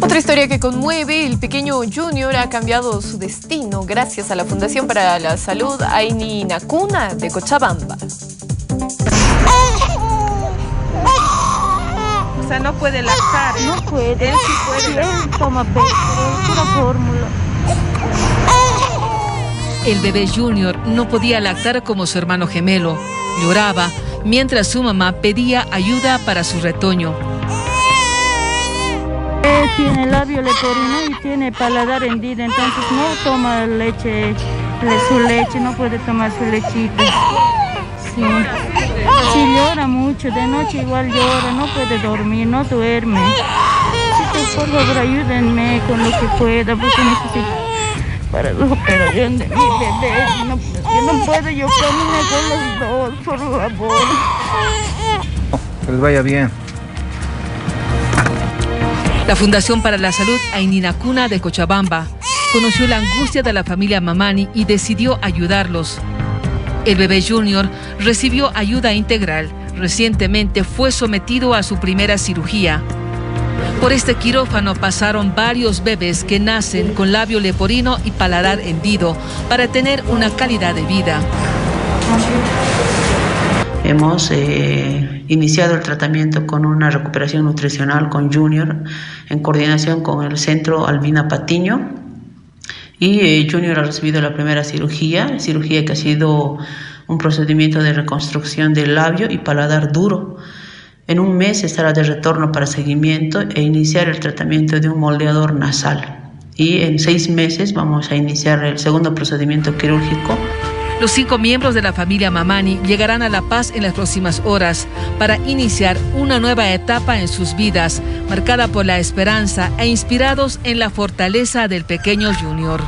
Otra historia que conmueve, el pequeño Junior ha cambiado su destino gracias a la Fundación para la Salud Aini Nakuna de Cochabamba. O sea, no puede lactar. No puede. Él sí puede. Él toma pecho, es una fórmula. El bebé Junior no podía lactar como su hermano gemelo. Lloraba mientras su mamá pedía ayuda para su retoño. Tiene labio leporino y tiene paladar hendido, entonces no toma leche, le- su leche, no puede tomar su lechita. Sí. Sí, llora mucho, de noche igual llora, no puede dormir, no duerme. Chicos, por favor, ayúdenme con lo que pueda, porque necesito para la operación de mi bebé. No, yo no puedo yo caminar con los dos, por favor. Que les vaya bien. La Fundación para la Salud Aininacuna de Cochabamba conoció la angustia de la familia Mamani y decidió ayudarlos. El bebé Junior recibió ayuda integral. Recientemente fue sometido a su primera cirugía. Por este quirófano pasaron varios bebés que nacen con labio leporino y paladar hendido para tener una calidad de vida. Hemos eh, iniciado el tratamiento con una recuperación nutricional con Junior en coordinación con el Centro Albina Patiño. Y eh, Junior ha recibido la primera cirugía, cirugía que ha sido un procedimiento de reconstrucción del labio y paladar duro. En un mes estará de retorno para seguimiento e iniciar el tratamiento de un moldeador nasal. Y en seis meses vamos a iniciar el segundo procedimiento quirúrgico Los cinco miembros de la familia Mamani llegarán a La Paz en las próximas horas para iniciar una nueva etapa en sus vidas, marcada por la esperanza e inspirados en la fortaleza del pequeño Junior.